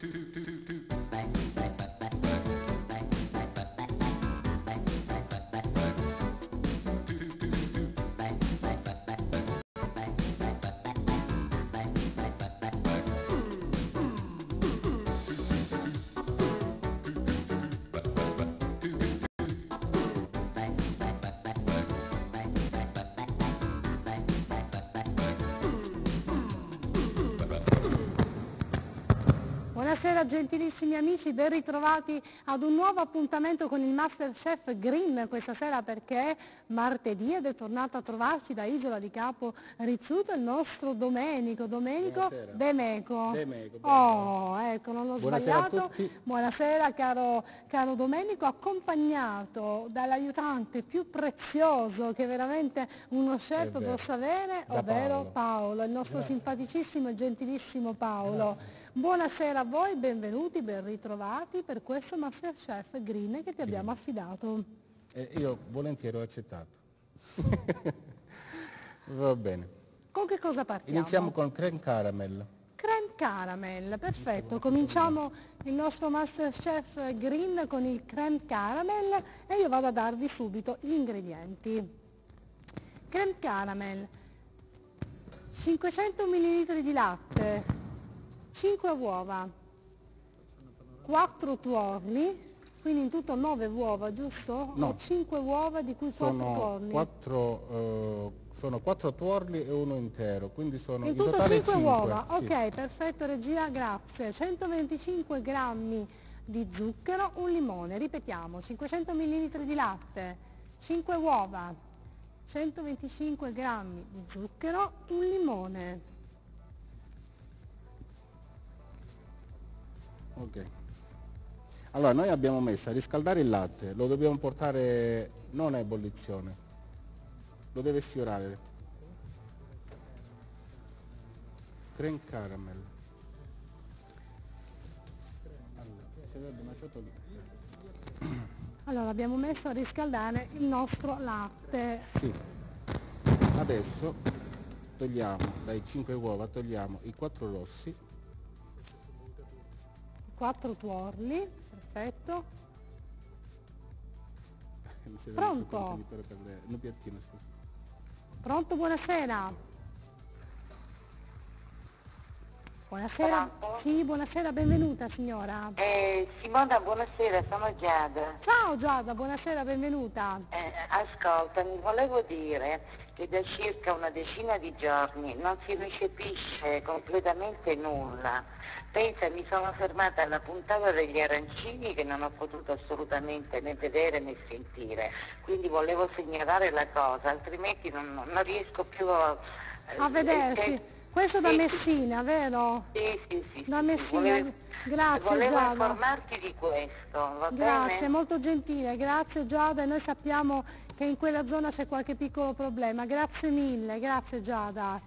two, two, two, two. Buonasera gentilissimi amici, ben ritrovati ad un nuovo appuntamento con il Masterchef Green questa sera perché martedì ed è tornato a trovarci da Isola di Capo Rizzuto il nostro Domenico, Domenico Buonasera. Demeco. Demeco, Oh, ecco, non l'ho Buonasera sbagliato. Buonasera caro, caro Domenico, accompagnato dall'aiutante più prezioso che veramente uno chef possa avere, Da ovvero Paolo. Paolo, il nostro simpaticissimo e gentilissimo Paolo. Buonasera a voi, benvenuti, ben ritrovati per questo Masterchef Green che ti abbiamo affidato. E io volentieri ho accettato. Va bene. Con che cosa partiamo? Iniziamo con creme caramel. Creme caramel, perfetto. Cominciamo il nostro Masterchef Green con il creme caramel e io vado a darvi subito gli ingredienti. Creme caramel, 500 ml di latte, 5 uova, 4 tuorli, quindi in tutto 9 uova, giusto? No. O 5 uova di cui 4 Sono tuorli. quattro, eh, sono quattro tuorli e uno intero, quindi sono In in tutto totale 5 uova, sì. ok, perfetto regia, grazie. 125 grammi di zucchero, un limone, ripetiamo, 500 ml di latte, 5 uova, 125 grammi di zucchero, un limone. Ok. Allora, noi abbiamo messo a riscaldare il latte, lo dobbiamo portare non a ebollizione, lo deve sfiorare. Creme caramel. Allora, abbiamo messo a riscaldare il nostro latte. Sì. Adesso togliamo dai 5 uova, togliamo i 4 rossi, 4 tuorli, perfetto. Pronto? Pronto, buonasera. Buonasera. Pronto? Sì, buonasera, benvenuta signora. Eh, Simona, buonasera, sono Giada. Ciao Giada, buonasera, benvenuta. Eh, ascolta, mi volevo dire che da circa una decina di giorni non si recepisce completamente nulla. Pensa, mi sono fermata alla puntata degli arancini che non ho potuto assolutamente né vedere né sentire. Quindi volevo segnalare la cosa, altrimenti non, non riesco più a... A vederci. Questo da Messina, vero? Sì, sì, sì. Da Messina. volevo- Grazie Volevo Giada. informarti di questo, va Grazie, bene? molto gentile, grazie Giada e noi sappiamo che in quella zona c'è qualche piccolo problema. Grazie mille, grazie Giada.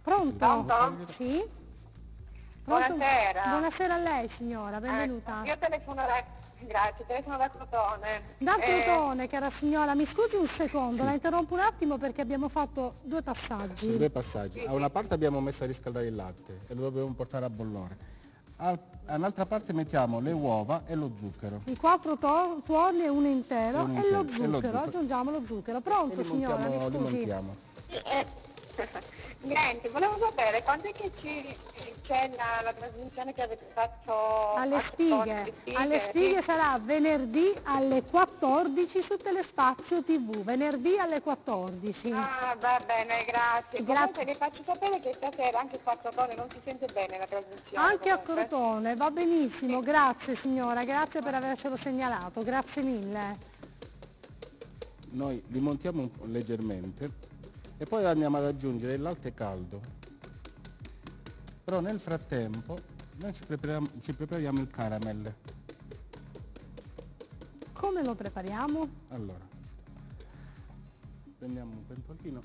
Pronto? Pronto? Sì? Pronto? Buonasera. Buonasera a lei signora, benvenuta. Eh, io telefono da, grazie, telefono da Crotone. Da Eh, Crotone, cara signora, mi scusi un secondo, la interrompo un attimo perché abbiamo fatto due passaggi. due passaggi. A una parte abbiamo messo a riscaldare il latte e lo dobbiamo portare a bollore. A un'altra parte mettiamo le uova e lo zucchero. I quattro tuorli e uno intero, E uno e, intero, lo e lo zucchero. zucchero. aggiungiamo lo zucchero. E Pronto signora, mi scusi. Eh, niente, volevo sapere quando è che ci, c'è la, la trasmissione che avete fatto Alle spighe, le alle spighe sì. sarà venerdì alle 14 su Telespazio TV, venerdì alle 14. Ah, va bene, grazie. Grazie. Comunque vi faccio sapere che stasera anche qua a Crotone non si sente bene la trasmissione. Anche a. Crotone, va benissimo, grazie signora, grazie per avercelo segnalato, grazie mille. Noi li montiamo un po' leggermente e poi andiamo ad aggiungere il latte caldo. Però nel frattempo noi ci prepariamo, ci prepariamo il caramel. Come lo prepariamo? Allora, prendiamo un pentolino,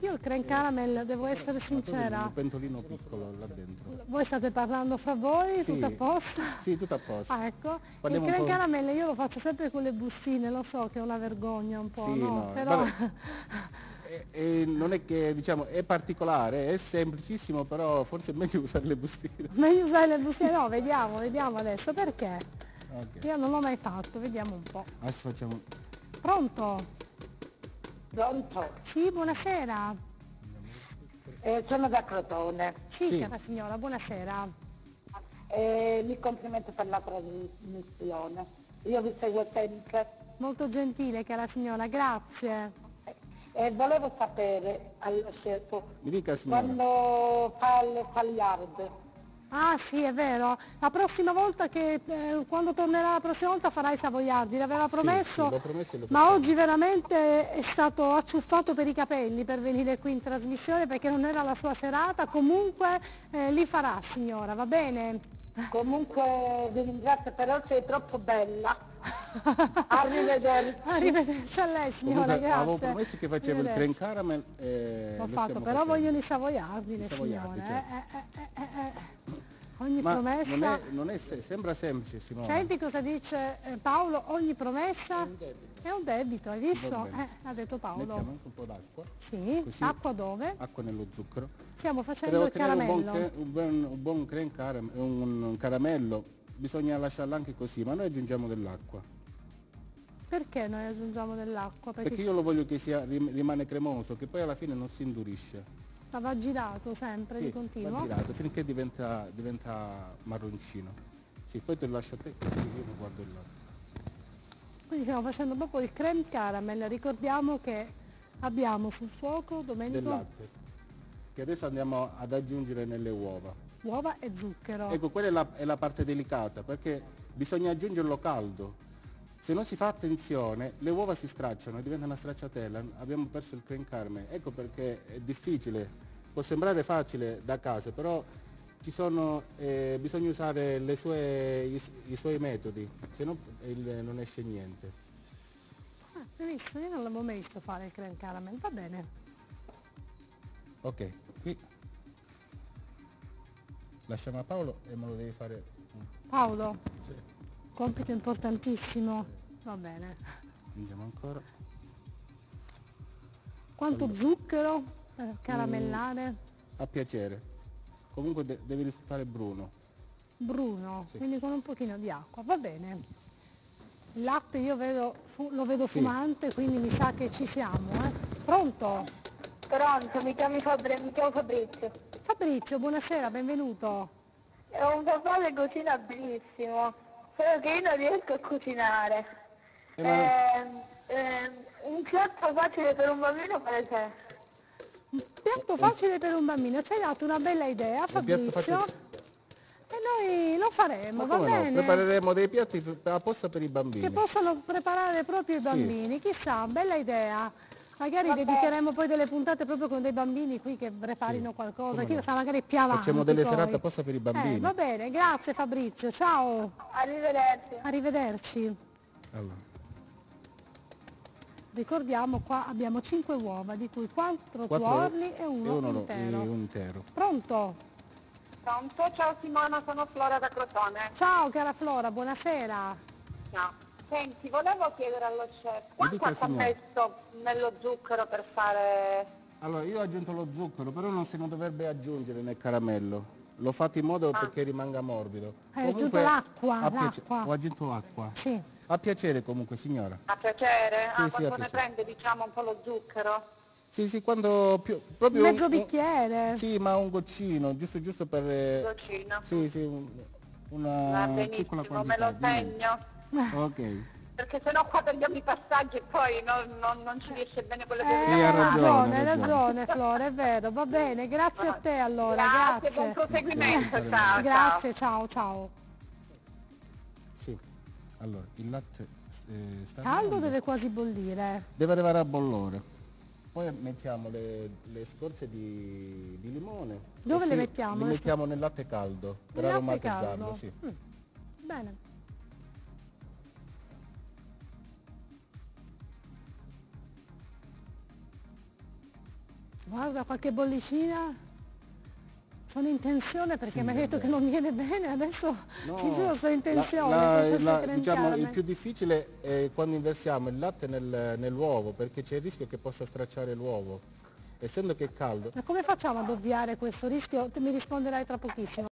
Io il creme caramel, devo essere un sincera, pentolino piccolo là dentro. voi state parlando fra voi, Sì. tutto a posto? Sì, tutto a posto. Ah, ecco, il Parliamo un creme caramel io lo faccio sempre con le bustine, lo so che è una vergogna un po', Sì, no? no, Però vabbè. è- è- non è che diciamo è particolare, è semplicissimo, però forse è meglio usare le bustine. Meglio usare le bustine? No, vediamo, vediamo adesso. Perché? Ok. Io non l'ho mai fatto, vediamo un po'. Adesso facciamo. Pronto? Pronto? Sì, buonasera. Eh, sono da Crotone. Sì, Sì. cara signora, buonasera. Eh, mi complimento per la trasmissione. Io vi seguo sempre. Molto gentile, cara signora, grazie. E volevo sapere allo chef Mi dica signora. quando fa le pagliarde. Ah sì, è vero. La prossima volta che, eh, quando tornerà la prossima volta farà i savoiardi, l'aveva promesso, sì, l'ho promesso ma oggi veramente è stato acciuffato per i capelli per venire qui in trasmissione perché non era la sua serata, comunque eh, li farà signora, va bene? Comunque vi ringrazio, però sei troppo bella. Arrivederci. Arrivederci a lei signora, Comunque, avevo promesso che facevo il cream caramel e L'ho fatto, però facendo. vogliono i savoiardi le signore. certo. eh, eh, eh, eh, eh. Ogni Ma promessa... non è, non è se- sembra semplice Simone. Senti cosa dice eh, Paolo, ogni promessa è un debito, hai visto? Eh, ha detto Paolo. Mettiamo anche un po' d'acqua, Sì, Così. acqua dove? acqua nello zucchero. Stiamo facendo il ottenere un buon, caramello. un buon, un buon creme caram- un, un caramello bisogna lasciarlo anche così, ma noi aggiungiamo dell'acqua. Perché noi aggiungiamo dell'acqua? Perché, Perché io lo voglio che sia, rim- rimane cremoso, che poi alla fine non si indurisce. ci- va girato sempre Sì, di va continuo. girato finché diventa, diventa marroncino. Sì, poi te lo lascio a te, così io lo guardo lato. Quindi stiamo facendo proprio il creme caramel. Ricordiamo che abbiamo sul fuoco, Del Domenico, latte, che adesso andiamo ad aggiungere nelle uova. Uova e zucchero. Ecco, quella è la, è la parte delicata, perché bisogna aggiungerlo caldo. Se non si fa attenzione, le uova si stracciano diventa una stracciatella, abbiamo perso il creme caramel. Ecco perché è difficile, può sembrare facile da casa, però ci sono, eh, bisogna usare le sue- i, i suoi metodi, se no il- non esce niente. Ah, visto? Io non l'avevo mai visto fare il creme caramel. Va bene. Ok, qui lasciamo a Paolo e me lo devi fare. Paolo, Sì. compito importantissimo. Va bene. Aggiungiamo ancora. Quanto zucchero per caramellare? A piacere. Comunque de- deve risultare bruno. Bruno, Sì. quindi con un pochino di acqua. Va bene. Il latte io vedo, lo vedo Sì. fumante, quindi mi sa che ci siamo. Eh? Pronto? Pronto, mi chiamo, Fabri- mi chiamo Fabrizio. Fabrizio, buonasera, benvenuto. È un papà che cucina benissimo, solo che io non riesco a cucinare. Eh, ma- Ehm, ehm, un piatto facile per un bambino quale c'è? Un piatto facile per un bambino, ci hai dato una bella idea Fabrizio. E noi lo faremo, va come no? bene? Prepareremo dei piatti per- apposta per i bambini. Che possano preparare proprio i bambini, chissà, bella idea. Magari dedicheremo poi delle puntate proprio con dei bambini qui che preparino qualcosa, come chi lo no. sa, magari più avanti. Facciamo delle poi. serate apposta per i bambini. Eh, va bene, grazie Fabrizio, ciao, Arrivederci. arrivederci. Allora, Ricordiamo qua abbiamo 5 uova, di cui 4 quattro- tuorli e uno, uno no- intero. e un intero. Pronto? Pronto? Ciao Simona, sono Flora da Crotone. Ciao cara Flora, buonasera. Ciao. Senti, volevo chiedere allo chef, quanto ha messo nello zucchero per fare... Allora, io ho aggiunto lo zucchero, però non si non dovrebbe aggiungere nel caramello. L'ho fatto in modo perché rimanga morbido. Hai aggiunto Comunque, l'acqua, a piace- l'acqua. Ho aggiunto l'acqua. Sì, A piacere comunque, signora. A piacere? Sì, ah, sì, quanto a ne piacere. prende diciamo un po' lo zucchero? Sì, sì, quando più, proprio mezzo un- un- bicchiere. Sì, ma un goccino, giusto giusto per... eh, Goccino. Sì, sì, un- una piccola benissimo, me quantità. lo segno. Ok. Perché sennò qua tagliamo i passaggi e poi non, non- non ci riesce bene quello che Eh, Sì, dobbiamo ha fare. ragione, hai ha ragione Flora, è vero, va bene, grazie a te allora, Grazie, buon grazie. proseguimento, ciao. ciao. Grazie, ciao ciao. Sì. Allora, il latte eh, sta Caldo andando. deve quasi bollire. Deve arrivare a bollore. Poi mettiamo le, le scorze di, di limone. Dove le mettiamo? Le mettiamo nel latte caldo per Nel latte aromatizzarlo, caldo? sì. Mm, Bene. Guarda qualche bollicina. Sono in tensione perché Sì, mi hai detto che non viene bene, adesso No, ti giuro sto in la- tensione. la- la- creme diciamo, il più difficile è quando inversiamo il latte nel- nell'uovo perché c'è il rischio che possa stracciare l'uovo. Essendo che è caldo, Ma come facciamo ad ovviare questo rischio? Mi risponderai tra pochissimo.